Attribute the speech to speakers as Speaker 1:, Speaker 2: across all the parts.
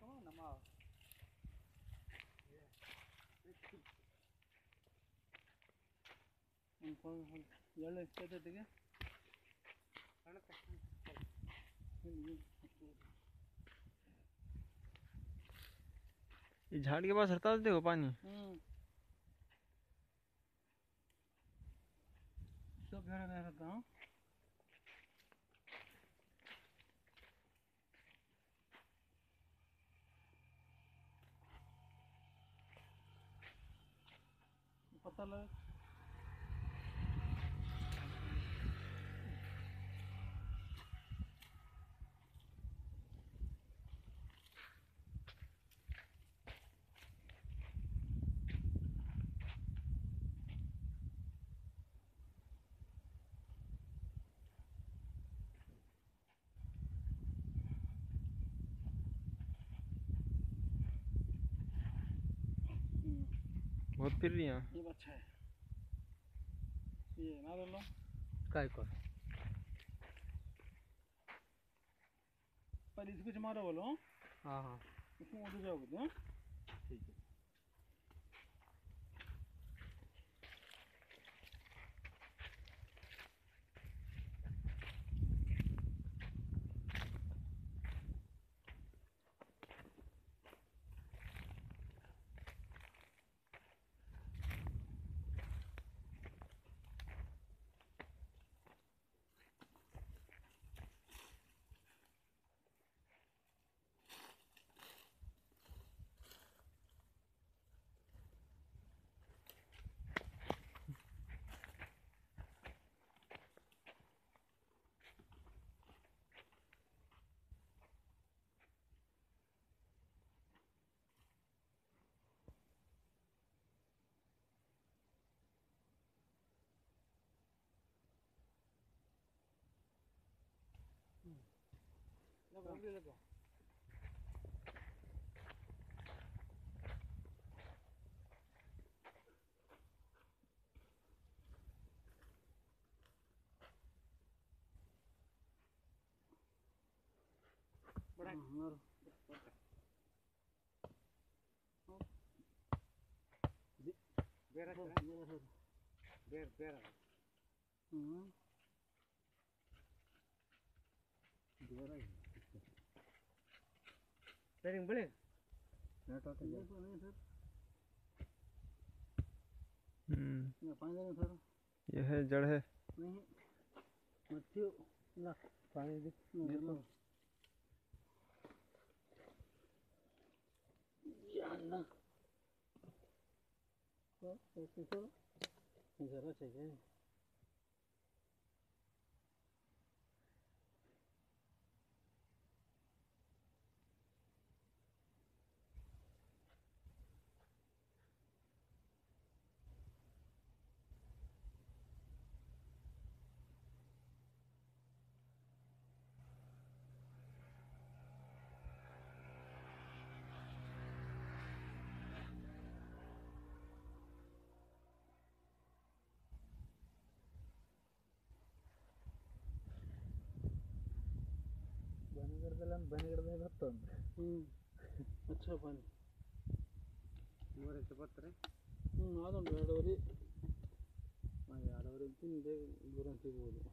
Speaker 1: ನಮ್ಮ ಎಳ್ಳು ಎಷ್ಟೈತಿಗೆ
Speaker 2: ये झाड़ के पास हरता देखो पानी
Speaker 1: हम्म सब घर में रहता हूँ তাহলে
Speaker 2: बहुत फिर रही हैं।
Speaker 1: ये अच्छा है। ये ना बोलो
Speaker 3: काय कर?
Speaker 1: पर इसको जमा रहा बोलो।
Speaker 3: हाँ हाँ।
Speaker 1: इसमें उड़ जाओगे
Speaker 3: Unbelievable. Right.
Speaker 1: Mm -hmm. oh. Bear, bear, bear, bear. Mm -hmm. Bear, bear. बेरिंग बड़े नेट होता है नहीं सर
Speaker 2: हम्म
Speaker 1: ये पानी देना सर
Speaker 2: ये है जड़ है।
Speaker 1: नहीं मच्छी ना पानी दे। देखो जानना तो ऐसे तो जरा चाहिए।
Speaker 3: ಅದೆಲ್ಲ ಬನಿಗಿಡದಾಗ ಹತ್ತೊಂದು
Speaker 1: ಹ್ಞೂ ಹಚ್ಚ ಬನ್ನಿ
Speaker 3: ಮೂರೈತೆ ಬರ್ತಾರೆ
Speaker 1: ಹ್ಞೂ ಅದೊಂದು ಎರಡೂವರೆ ಎರಡೂವರೆ ತಿಂದೆ ದೂರ ಸಿಗ್ಬೋದು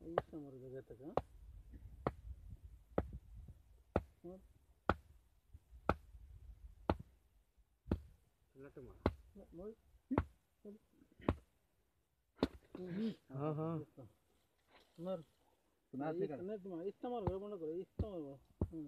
Speaker 1: ಐದು ನಂಬರ್ ಜಗತ್ತಾಗ
Speaker 3: ಹ್ಞೂ Not
Speaker 1: too
Speaker 3: much. হ্যাঁ
Speaker 1: হ্যাঁ তোমার তোমার ইস্তেমার ঘরে মনে করো ইস্তেমার ঘর হুম